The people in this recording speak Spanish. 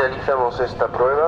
finalizamos esta prueba.